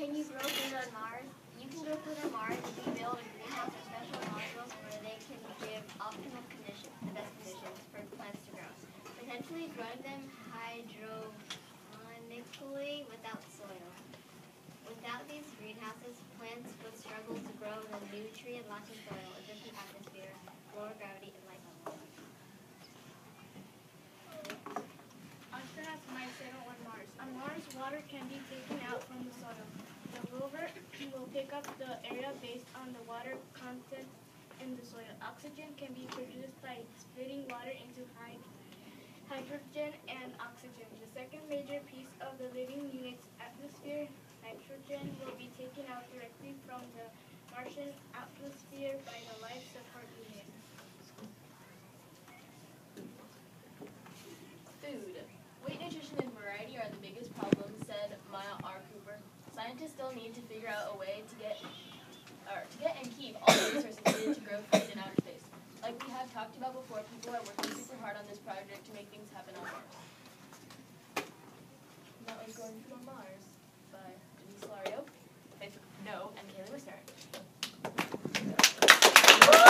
you grow food on Mars? You can grow food on Mars if you build a greenhouse or special modules where they can give optimal conditions, the best conditions for plants to grow. Potentially growing them hydroponically without soil. Without these greenhouses, plants would struggle to grow in a nutrient-lacking soil, a different atmosphere, lower gravity, and light levels. Astronauts might settle on Mars. On Mars, water can be taken out from the soil. The rover will pick up based on the water content in the soil. Oxygen can be produced by splitting water into hy- hydrogen and oxygen. The second major piece of the living unit's atmosphere, nitrogen, will be taken out directly from the Martian atmosphere by the life support unit. Food. Weight, nutrition, and variety are the biggest problems, said Maya R. Cooper. Scientists still need to figure out a way to get, or to get and keep all the resources needed to grow food in outer space. Like have talked about before, people are working super hard on this project to make things happen on Mars. That was Going on Mars by